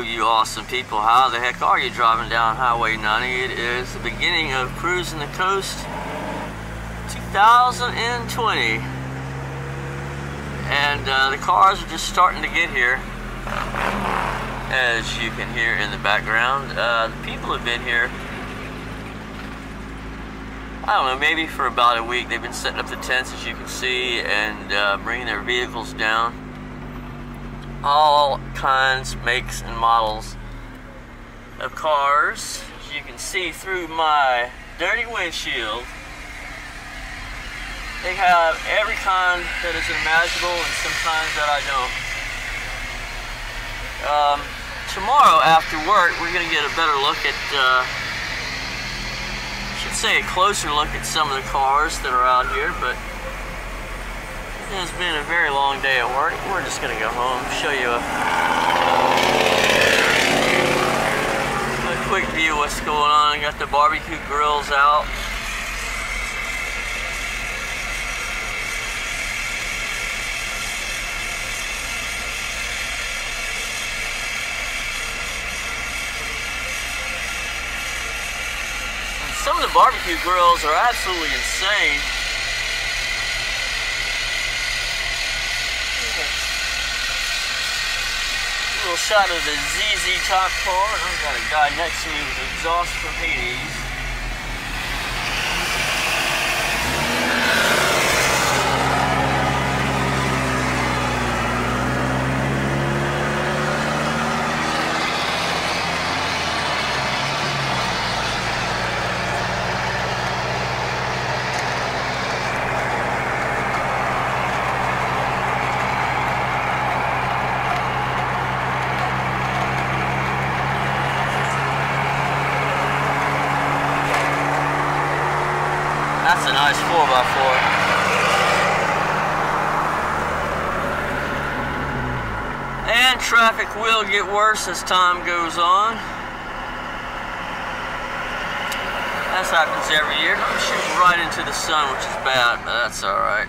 You awesome people. How the heck are you driving down Highway 90? It is the beginning of Cruising the Coast 2020. And uh, the cars are just starting to get here. As you can hear in the background, uh, the people have been here I don't know, maybe for about a week. They've been setting up the tents, as you can see, and uh, bringing their vehicles down. All kinds, makes, and models of cars. As you can see through my dirty windshield, they have every kind that is imaginable and some kinds that I don't. Um, tomorrow after work, we're going to get a better look at uh, should say a closer look at some of the cars that are out here, but it has been a very long day at work. We're just gonna go home, show you a, a quick view of what's going on. I got the barbecue grills out. Some of the barbecue grills are absolutely insane. Little shot of the ZZ Top car, I've got a guy next to me with exhaust from Hades. That's a nice 4x4. And traffic will get worse as time goes on. That happens every year. I'm shooting right into the sun, which is bad, but that's alright.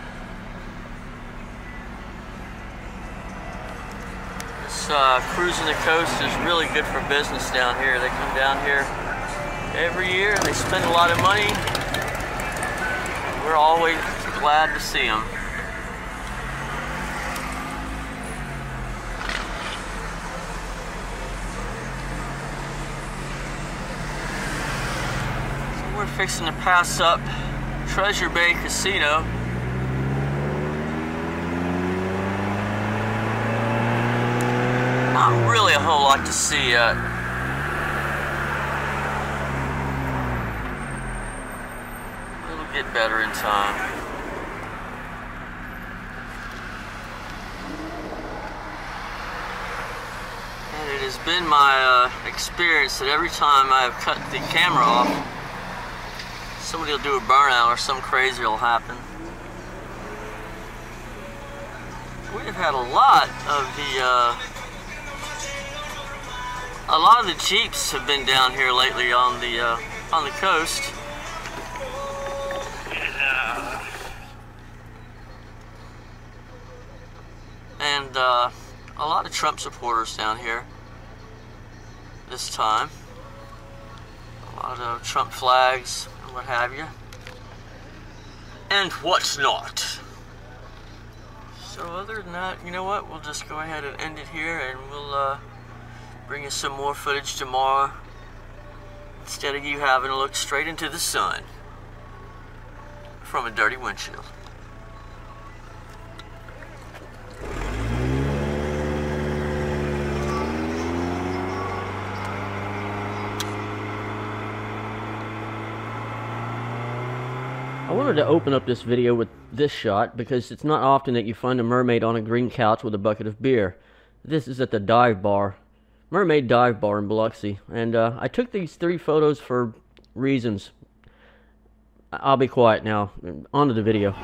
This uh, cruising the coast is really good for business down here. They come down here every year and they spend a lot of money we're always glad to see them. So we're fixing to pass up Treasure Bay Casino. Not really a whole lot to see yet. Get better in time. And it has been my uh, experience that every time I have cut the camera off, somebody will do a burnout or some crazy will happen. We have had a lot of the, uh, a lot of the Jeeps have been down here lately on the, uh, on the coast. And uh, a lot of Trump supporters down here this time. A lot of Trump flags and what have you. And what's not. So other than that, you know what? We'll just go ahead and end it here and we'll uh, bring you some more footage tomorrow instead of you having to look straight into the sun from a dirty windshield. I wanted to open up this video with this shot because it's not often that you find a mermaid on a green couch with a bucket of beer. This is at the dive bar, Mermaid Dive Bar in Biloxi. And uh, I took these three photos for reasons. I'll be quiet now. On to the video.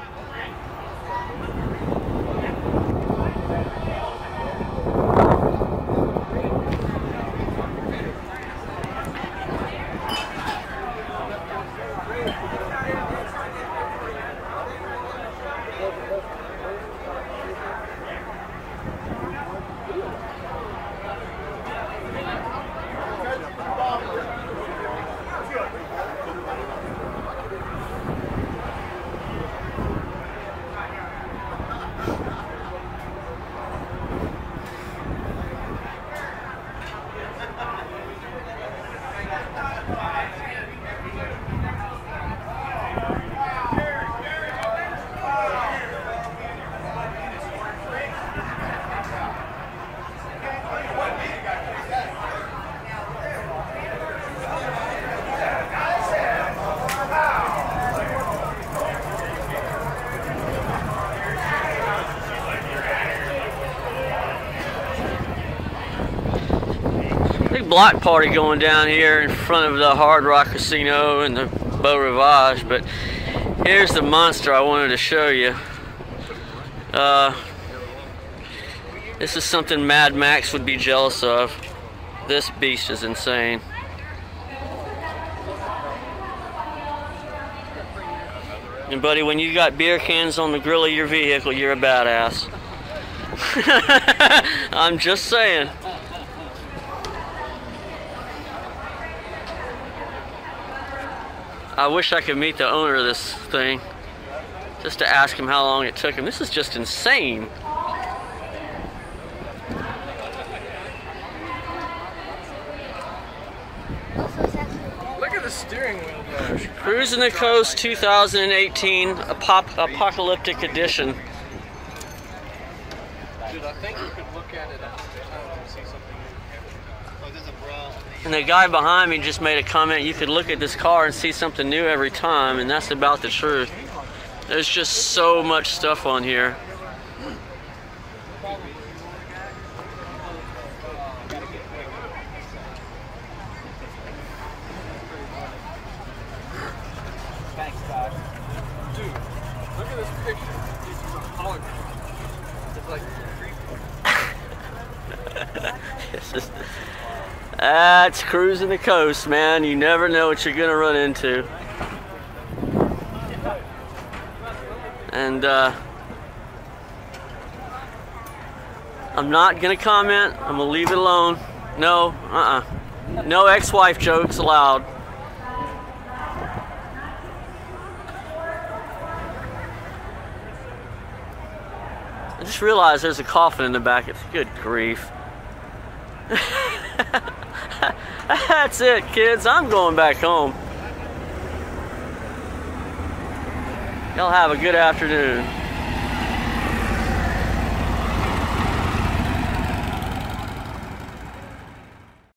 Block party going down here in front of the Hard Rock Casino and the Beau Rivage, but here's the monster I wanted to show you. Uh, this is something Mad Max would be jealous of. This beast is insane. And buddy, when you got beer cans on the grill of your vehicle, you're a badass. I'm just saying. I wish I could meet the owner of this thing just to ask him how long it took him. This is just insane. Look at the steering wheel. Cruising the Coast 2018 Apop Apocalyptic Edition. Dude, I think you could look at it at the time and see something And the guy behind me just made a comment, you could look at this car and see something new every time, and that's about the truth. There's just so much stuff on here. Thanks, God. Dude, look at this picture. This is a hologram. It's like It's just- That's cruising the coast, man. You never know what you're gonna run into. And uh, I'm not gonna comment. I'm gonna leave it alone. No, uh-uh. No ex-wife jokes allowed. I just realized there's a coffin in the back. It's good grief. That's it, kids. I'm going back home. Y'all have a good afternoon.